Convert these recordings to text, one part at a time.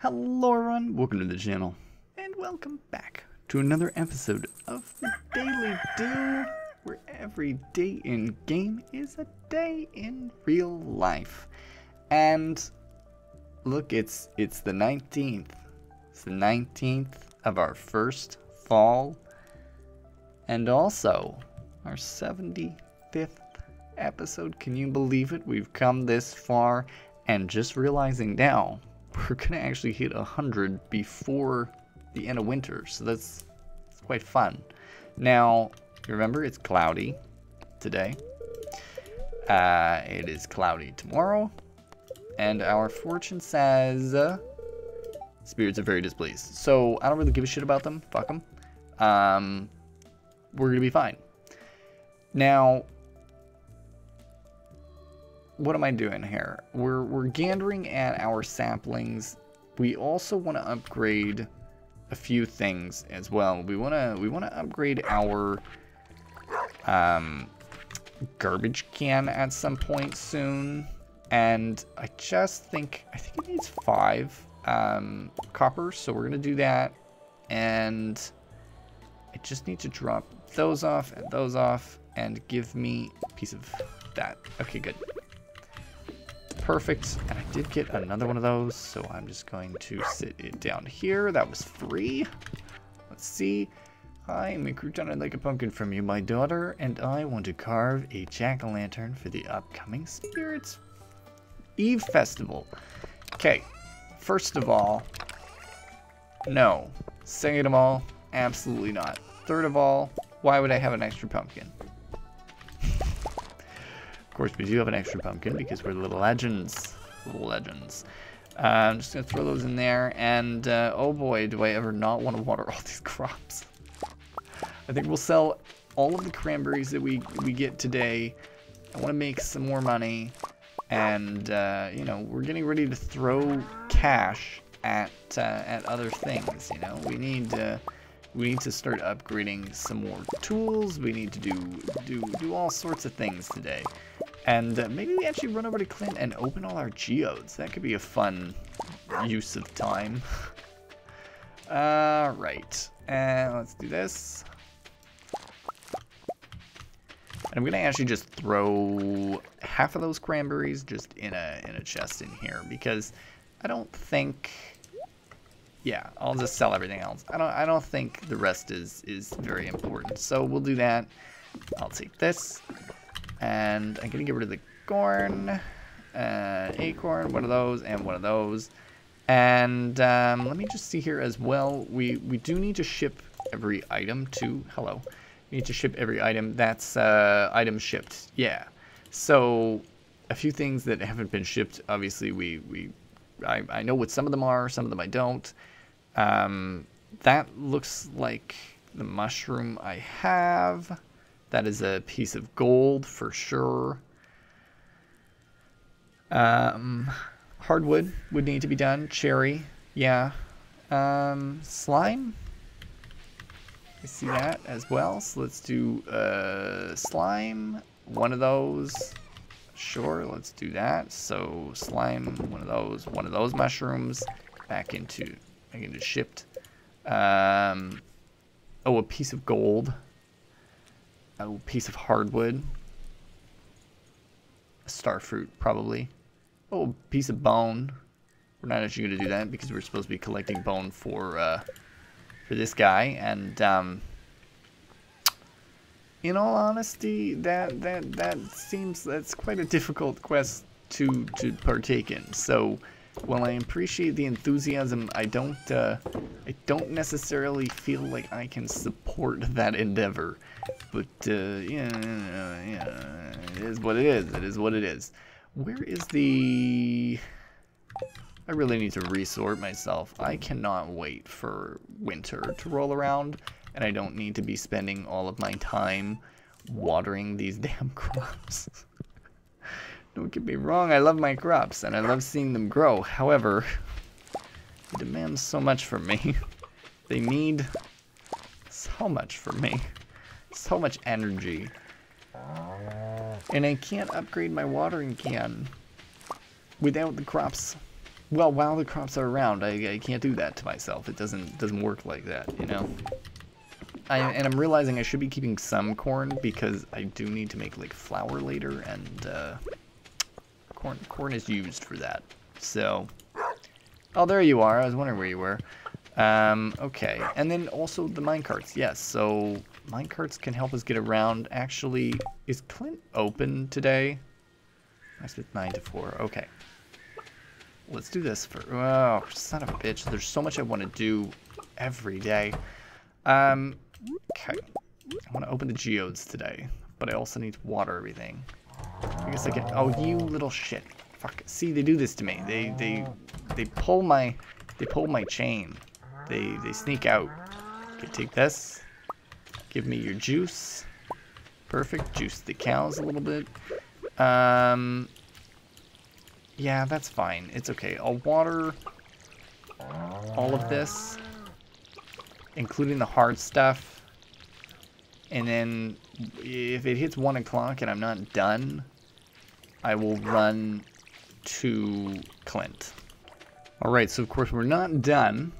Hello everyone, welcome to the channel, and welcome back to another episode of the Daily Dew, where every day in game is a day in real life. And look, it's it's the 19th. It's the 19th of our first fall, and also our 75th episode. Can you believe it? We've come this far, and just realizing now we're gonna actually hit 100 before the end of winter, so that's, quite fun. Now, remember, it's cloudy today. Uh, it is cloudy tomorrow, and our fortune says uh, spirits are very displeased. So I don't really give a shit about them. Fuck them. Um, we're gonna be fine. Now, what am I doing here? We're, we're gandering at our saplings. We also want to upgrade a few things as well. We want to we want to upgrade our um, garbage can at some point soon. And I just think, I think it needs five um, copper. So we're going to do that. And I just need to drop those off and those off and give me a piece of that. Okay, good perfect. And I did get another one of those, so I'm just going to sit it down here. That was free. Let's see. McCrouton. I'd like a pumpkin from you, my daughter, and I want to carve a jack-o'-lantern for the upcoming Spirits Eve Festival. Okay, first of all, no. Second of all, absolutely not. Third of all, why would I have an extra pumpkin? Course, we do have an extra pumpkin because we're little legends. Little legends. Uh, I'm just going to throw those in there. And, uh, oh boy, do I ever not want to water all these crops. I think we'll sell all of the cranberries that we, we get today. I want to make some more money. And, uh, you know, we're getting ready to throw cash at, uh, at other things, you know. We need... Uh, we need to start upgrading some more tools. We need to do do do all sorts of things today. And uh, maybe we actually run over to Clint and open all our geodes. That could be a fun use of time. Alright. And let's do this. And I'm gonna actually just throw half of those cranberries just in a in a chest in here because I don't think yeah, I'll just sell everything else. I don't I don't think the rest is is very important. So we'll do that. I'll take this. And I'm going to get rid of the corn, uh, acorn, one of those, and one of those. And um, let me just see here as well. We, we do need to ship every item to... Hello. We need to ship every item. That's uh, item shipped. Yeah. So a few things that haven't been shipped. Obviously, we... we I, I know what some of them are. Some of them I don't. Um, that looks like the mushroom I have. That is a piece of gold for sure. Um, hardwood would need to be done. Cherry, yeah. Um, slime. I see that as well. So let's do uh, slime. One of those. Sure, let's do that. So slime, one of those, one of those mushrooms, back into, back into shipped. Um, oh, a piece of gold a piece of hardwood. A star fruit, probably. Oh, piece of bone. We're not actually going to do that because we're supposed to be collecting bone for uh, for this guy. And um, in all honesty, that that that seems that's quite a difficult quest to to partake in. So while I appreciate the enthusiasm, I don't uh, I don't necessarily feel like I can support that endeavor. But uh, yeah, yeah, it is what it is. It is what it is. Where is the? I really need to resort myself. I cannot wait for winter to roll around, and I don't need to be spending all of my time watering these damn crops. Don't get me wrong, I love my crops, and I love seeing them grow. However, they demand so much from me. they need so much from me. So much energy. And I can't upgrade my watering can without the crops well, while the crops are around, I, I can't do that to myself. It doesn't doesn't work like that, you know. I, and I'm realizing I should be keeping some corn because I do need to make like flour later, and uh, corn corn is used for that. So, oh, there you are. I was wondering where you were. Um, okay, and then also the minecarts. Yes, so minecarts can help us get around. Actually, is Clint open today? I said 9 to 4. Okay. Let's do this for... Oh, son of a bitch. There's so much I want to do every day. Um, okay. I want to open the geodes today, but I also need to water everything. I guess I can... Oh, you little shit. Fuck. See, they do this to me. They, they, they pull my... They pull my chain. They, they sneak out. Okay, take this. Give me your juice. Perfect. Juice the cows a little bit. Um, yeah, that's fine. It's okay. I'll water all of this, including the hard stuff. And then if it hits 1 o'clock and I'm not done, I will run to Clint. Alright, so of course we're not done.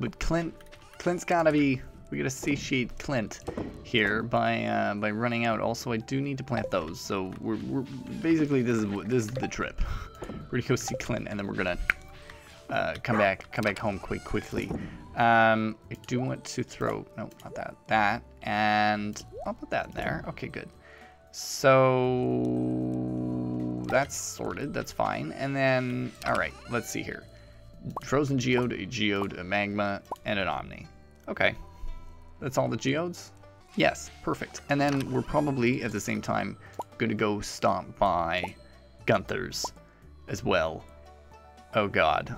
But Clint, Clint's gotta be, we gotta satiate Clint here by uh, by running out. Also, I do need to plant those. So we're, we're basically this is this is the trip. We're gonna go see Clint, and then we're gonna uh, come back come back home quick quickly. Um, I do want to throw no, not that that, and I'll put that in there. Okay, good. So that's sorted. That's fine. And then all right, let's see here. Frozen geode, a geode, a magma, and an omni. Okay. That's all the geodes? Yes, perfect. And then we're probably, at the same time, going to go stomp by Gunther's as well. Oh god.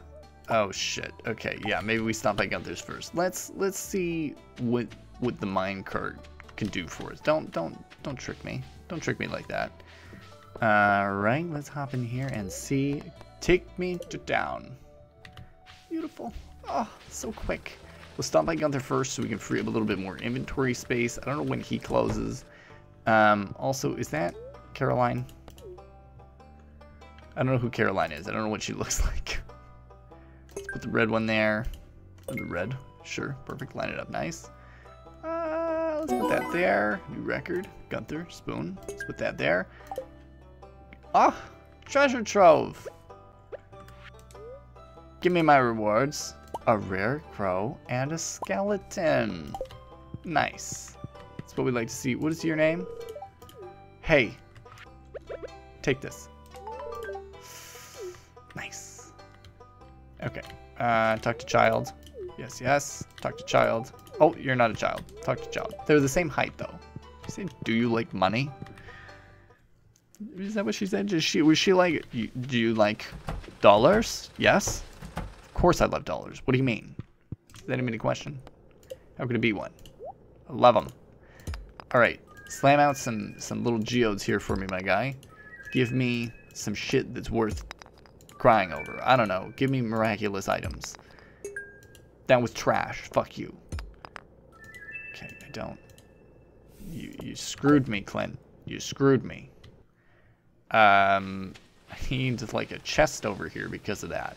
Oh shit. Okay, yeah, maybe we stop by Gunther's first. Let's let's see what what the minecart can do for us. Don't don't don't trick me. Don't trick me like that. Alright, let's hop in here and see. Take me to down. Beautiful. Oh, so quick. We'll stop by Gunther first so we can free up a little bit more inventory space. I don't know when he closes. Um, also, is that Caroline? I don't know who Caroline is. I don't know what she looks like. Put the red one there. The red. Sure. Perfect. Line it up nice. Uh, let's put that there. New record. Gunther. Spoon. Let's put that there. Ah! Treasure trove! Give me my rewards a rare crow, and a skeleton. Nice. That's what we like to see. What is your name? Hey. Take this. Nice. Okay. Uh, talk to child. Yes, yes. Talk to child. Oh, you're not a child. Talk to child. They're the same height, though. She said, do you like money? Is that what she said? She, was she like, do you like dollars? Yes? Of course I love dollars. What do you mean? Is that a question? How could it be one? I love them. Alright, slam out some, some little geodes here for me, my guy. Give me some shit that's worth crying over. I don't know. Give me miraculous items. That was trash. Fuck you. Okay, I don't. You, you screwed me, Clint. You screwed me. Um, I need like a chest over here because of that.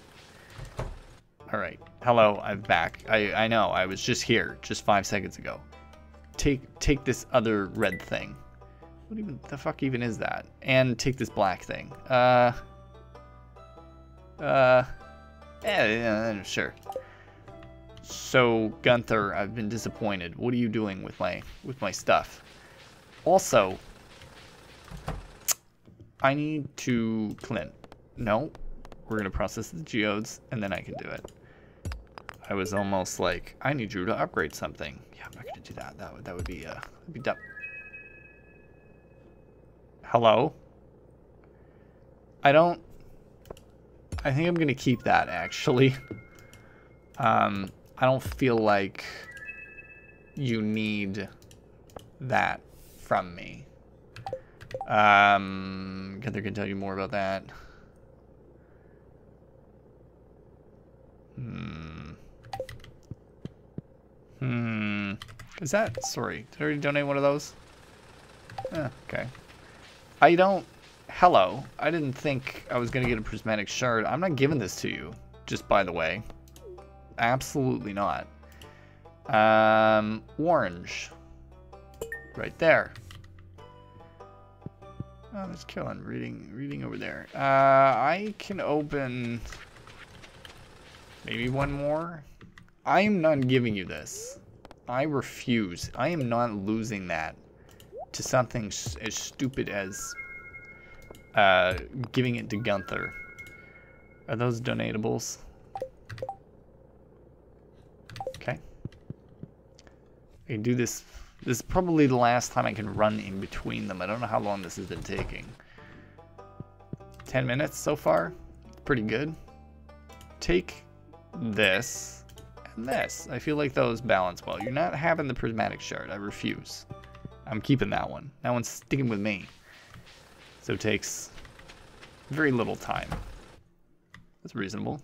Alright. Hello, I'm back. I, I know, I was just here, just five seconds ago. Take take this other red thing. What even the fuck even is that? And take this black thing. Uh uh yeah, yeah, sure. So Gunther, I've been disappointed. What are you doing with my with my stuff? Also, I need to Clint. No, we're gonna process the geodes and then I can do it. I was almost like, I need you to upgrade something. Yeah, I'm not to do that. That would, that would be, uh, be dumb. Hello? I don't, I think I'm going to keep that, actually. Um, I don't feel like you need that from me. Um, Gunther can tell you more about that. Hmm. Hmm. Is that... Sorry. Did I already donate one of those? Eh, okay. I don't... hello. I didn't think I was going to get a prismatic shard. I'm not giving this to you, just by the way. Absolutely not. Um, orange. Right there. Oh, there's Killen reading, reading over there. Uh, I can open maybe one more. I am not giving you this. I refuse. I am not losing that to something as stupid as uh, giving it to Gunther. Are those donatables? Okay. I can do this. This is probably the last time I can run in between them. I don't know how long this has been taking. 10 minutes so far. Pretty good. Take this and this. I feel like those balance well. You're not having the prismatic shard. I refuse. I'm keeping that one. That one's sticking with me. So it takes very little time. That's reasonable.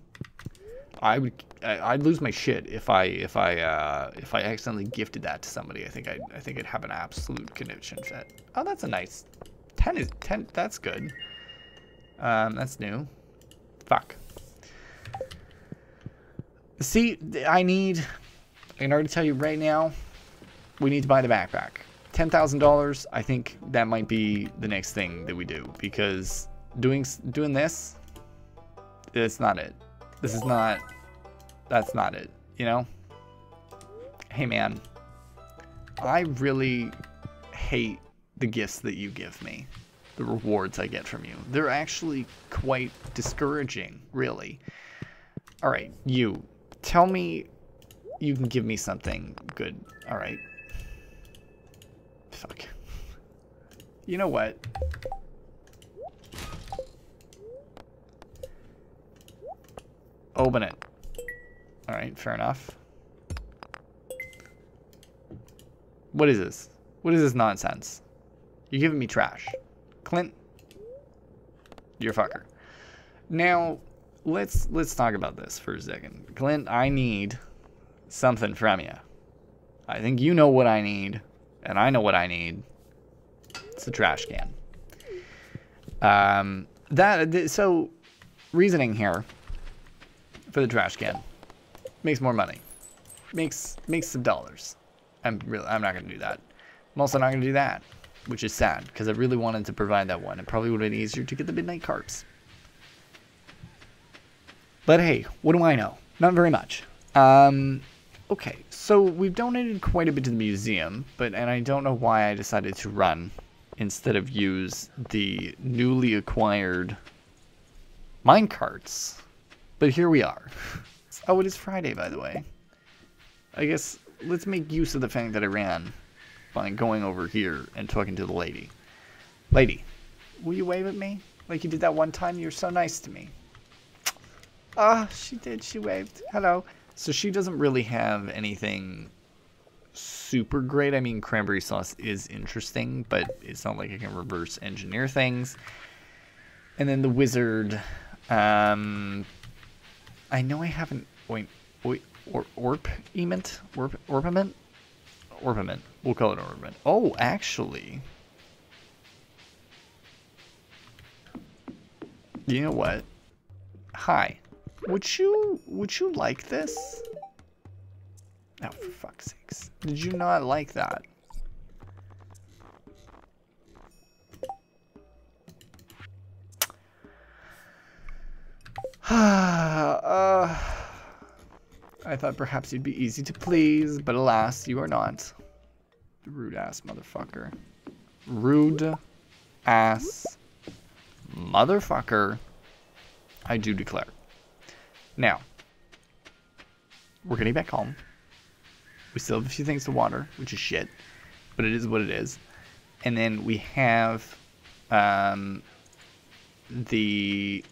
I would I'd lose my shit if I if I uh, if I accidentally gifted that to somebody. I think I I think I'd have an absolute condition fit. Oh, that's a nice ten is ten. That's good. Um, that's new. Fuck. See, I need. I can already tell you right now. We need to buy the backpack. $10,000, I think that might be the next thing that we do because doing doing this, it's not it. This is not, that's not it, you know? Hey man, I really hate the gifts that you give me, the rewards I get from you. They're actually quite discouraging, really. All right, you, tell me you can give me something good, all right? Fuck. You know what? Open it. Alright, fair enough. What is this? What is this nonsense? You're giving me trash. Clint, you're a fucker. Now, let's let's talk about this for a second. Clint, I need something from you. I think you know what I need and I know what I need. It's the trash can. Um, that so reasoning here for the trash can makes more money, makes makes some dollars. I'm really I'm not gonna do that. I'm also not gonna do that, which is sad because I really wanted to provide that one. It probably would have been easier to get the midnight carps. But hey, what do I know? Not very much. Um, Okay, so we've donated quite a bit to the museum, but and I don't know why I decided to run instead of use the newly acquired mine carts. But here we are. Oh, it is Friday, by the way. I guess let's make use of the fact that I ran by going over here and talking to the lady. Lady, will you wave at me? Like you did that one time? You were so nice to me. Ah, oh, she did. She waved. Hello. So she doesn't really have anything super great. I mean, cranberry sauce is interesting, but it's not like I can reverse engineer things. And then the wizard, um, I know I haven't, wait, wait, or, orp, ement, orp, orpiment, orpiment, we'll call it orpiment. Oh, actually, you know what? Hi. Would you, would you like this? Oh, for fuck's sakes. Did you not like that? uh, I thought perhaps you'd be easy to please, but alas, you are not. Rude ass motherfucker. Rude ass motherfucker. I do declare. Now, we're getting back home. We still have a few things to water, which is shit, but it is what it is. And then we have um, the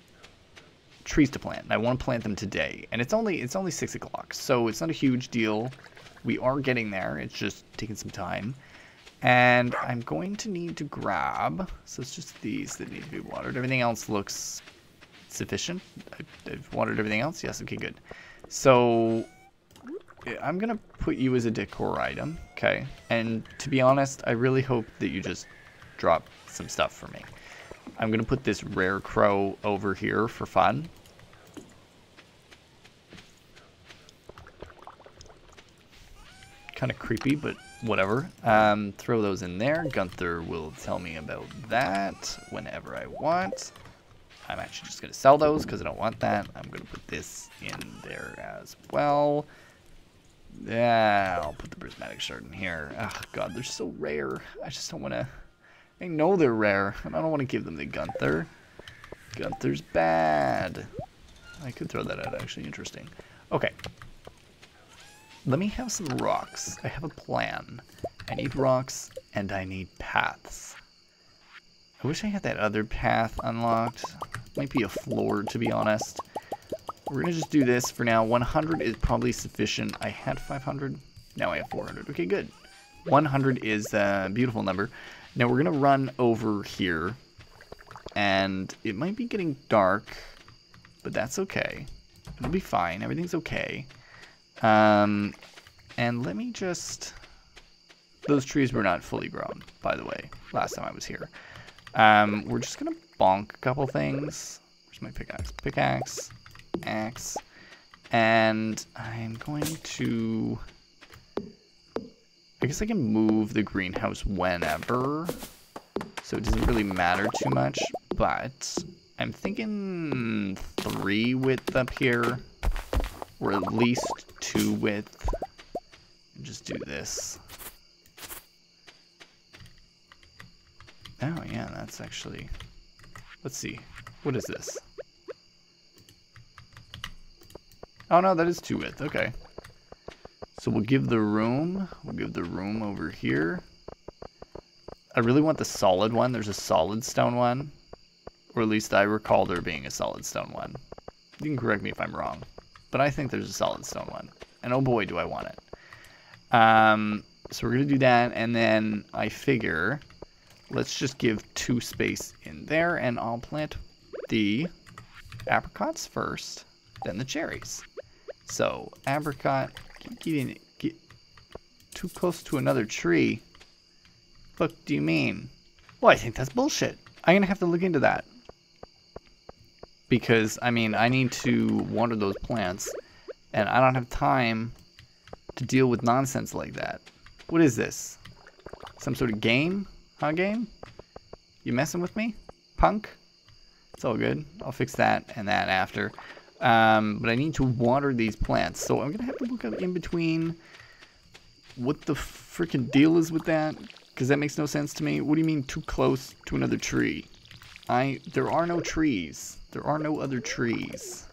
trees to plant. And I want to plant them today, and it's only it's only six o'clock, so it's not a huge deal. We are getting there. It's just taking some time. And I'm going to need to grab, so it's just these that need to be watered. Everything else looks sufficient. I've wanted everything else. Yes, okay, good. So I'm going to put you as a decor item, okay? And to be honest, I really hope that you just drop some stuff for me. I'm going to put this rare crow over here for fun. Kind of creepy, but whatever. Um, throw those in there. Gunther will tell me about that whenever I want. I'm actually just going to sell those because I don't want that. I'm going to put this in there as well. Yeah, I'll put the prismatic shard in here. Oh god, they're so rare. I just don't want to... I know they're rare, and I don't want to give them to Gunther. Gunther's bad. I could throw that out, actually. Interesting. Okay. Let me have some rocks. I have a plan. I need rocks, and I need paths. I wish I had that other path unlocked. Might be a floor, to be honest. We're going to just do this for now. 100 is probably sufficient. I had 500. Now I have 400. Okay, good. 100 is a beautiful number. Now we're going to run over here. And it might be getting dark, but that's okay. It'll be fine. Everything's okay. Um, and let me just... Those trees were not fully grown, by the way, last time I was here. Um, we're just going to bonk a couple things. Where's my pickaxe? Pickaxe axe. And I'm going to... I guess I can move the greenhouse whenever. So it doesn't really matter too much. But I'm thinking three width up here. Or at least two width. Just do this. Oh yeah, that's actually... Let's see. What is this? Oh no, that is two width. Okay. So we'll give the room. We'll give the room over here. I really want the solid one. There's a solid stone one. Or at least I recall there being a solid stone one. You can correct me if I'm wrong. But I think there's a solid stone one. And oh boy, do I want it. Um, so we're going to do that. And then I figure let's just give two space in there. And I'll plant the apricots first, then the cherries. So, apricot, keep getting get too close to another tree. What do you mean? Well, I think that's bullshit. I'm gonna have to look into that. Because, I mean, I need to water those plants, and I don't have time to deal with nonsense like that. What is this? Some sort of game? Huh, game? You messing with me? Punk? It's all good. I'll fix that and that after. Um, but I need to water these plants. So I'm going to have to look up in between what the freaking deal is with that. Because that makes no sense to me. What do you mean too close to another tree? I There are no trees. There are no other trees.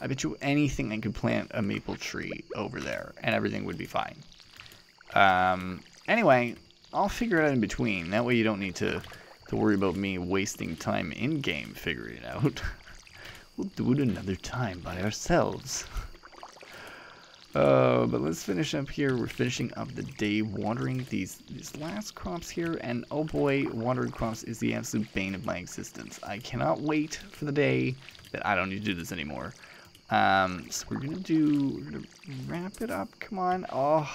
I bet you anything I could plant a maple tree over there. And everything would be fine. Um, anyway, I'll figure it out in between. That way you don't need to, to worry about me wasting time in-game figuring it out. We'll do it another time by ourselves. Uh, but let's finish up here. We're finishing up the day watering these these last crops here, and oh boy, watering crops is the absolute bane of my existence. I cannot wait for the day that I don't need to do this anymore. Um, so we're gonna do, we're gonna wrap it up. Come on. Oh,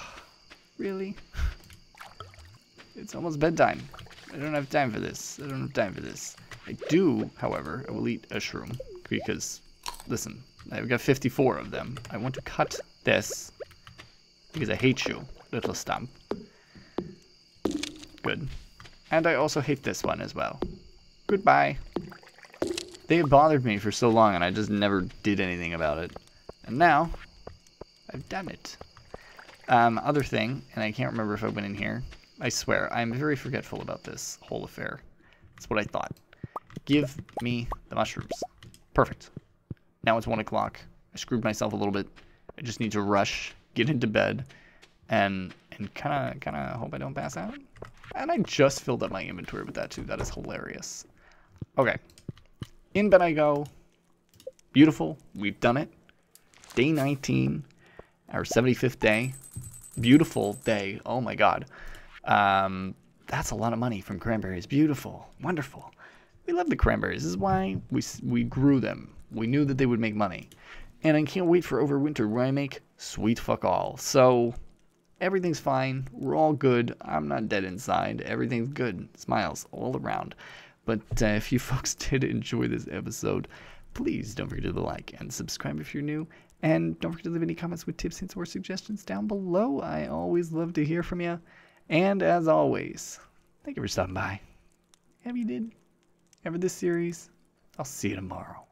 really? It's almost bedtime. I don't have time for this. I don't have time for this. I do, however, I will eat a shroom because, listen, I've got 54 of them. I want to cut this because I hate you, little stump. Good. And I also hate this one as well. Goodbye. They have bothered me for so long and I just never did anything about it. And now, I've done it. Um, other thing, and I can't remember if I went in here. I swear, I'm very forgetful about this whole affair. That's what I thought. Give me the mushrooms. Perfect. Now it's 1 o'clock. I screwed myself a little bit. I just need to rush, get into bed, and and kind of kind of hope I don't pass out. And I just filled up my inventory with that too. That is hilarious. Okay. In bed I go. Beautiful. We've done it. Day 19. Our 75th day. Beautiful day. Oh my god. Um, that's a lot of money from cranberries. Beautiful, wonderful. We love the cranberries. This is why we we grew them. We knew that they would make money, and I can't wait for over winter where I make sweet fuck all. So everything's fine. We're all good. I'm not dead inside. Everything's good. Smiles all around. But uh, if you folks did enjoy this episode, please don't forget to like and subscribe if you're new. And don't forget to leave any comments with tips, hints, or suggestions down below. I always love to hear from you. And as always, thank you for stopping by. Have you did? Ever this series? I'll see you tomorrow.